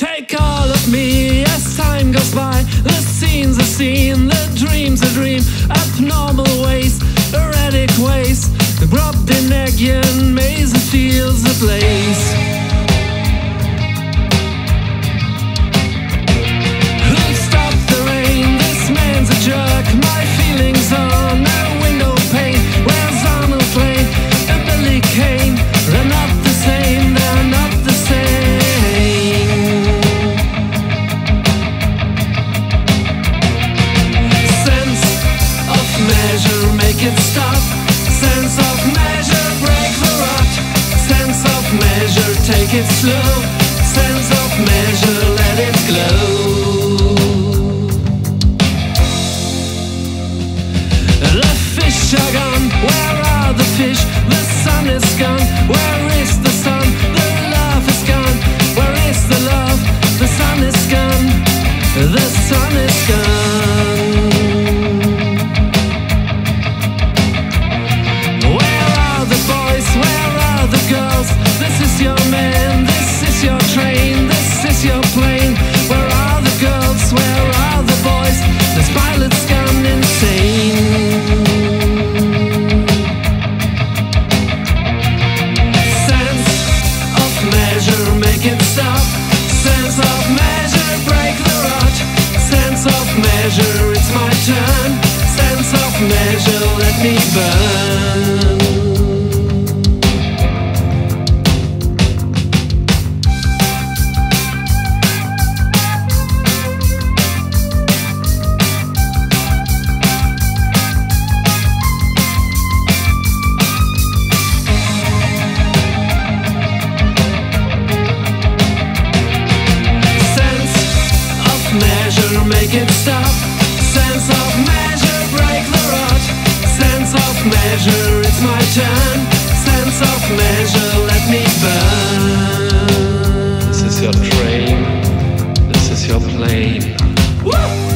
Take all of me as time goes by. The scene's a scene, the dream's a dream. Abnormal ways, erratic ways. The Brobdingnagian maze and feels the place. Measure, make it stop. Sense of measure, break the. Sense of measure, take it slow. Sense of measure, let it glow. The fish are gone, where are the fish? The sun is gone, where Sense of measure, break the. Sense of measure, it's my turn. Sense of measure, let me burn. make it stop. Sense of measure, break the rod. Sense of measure, it's my turn. Sense of measure, let me burn. This is your train. This is your plane. Woo!